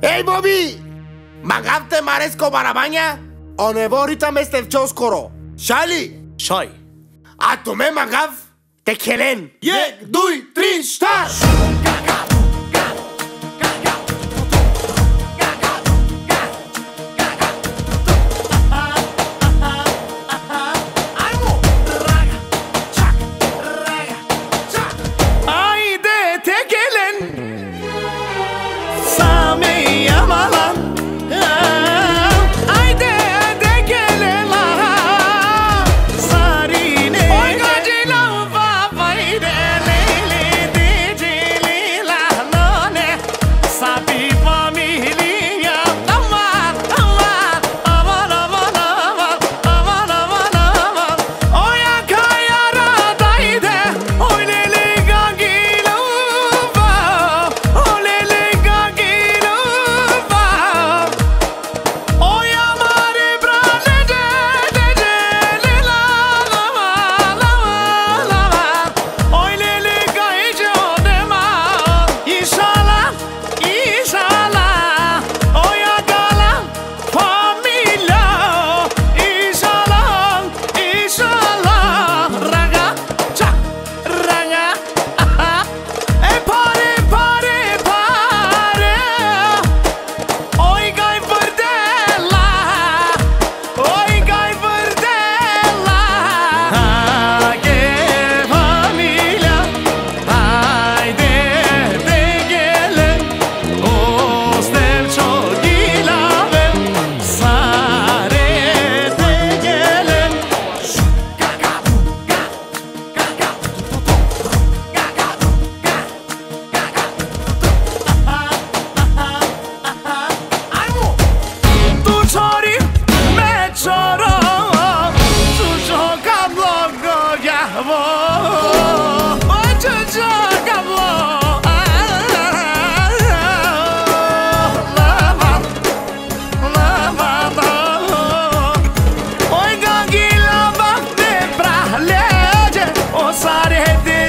Hey Bobby! Magavte maresko barabania, onevorita mestev choskoro. Shali! Shai! Atome tu magav, te kelen! Ye, duj, tri, šta!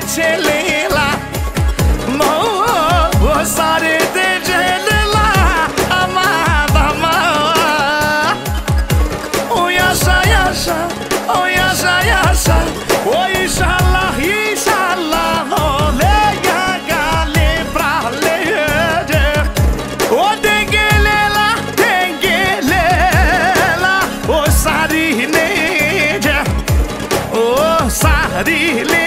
चलेला मो सारे ते जलेला अमा बमा ओ यासा यासा ओ यासा यासा ओ इंशाल्लाह इंशाल्लाह ओ ले या गाले pra de o o sari de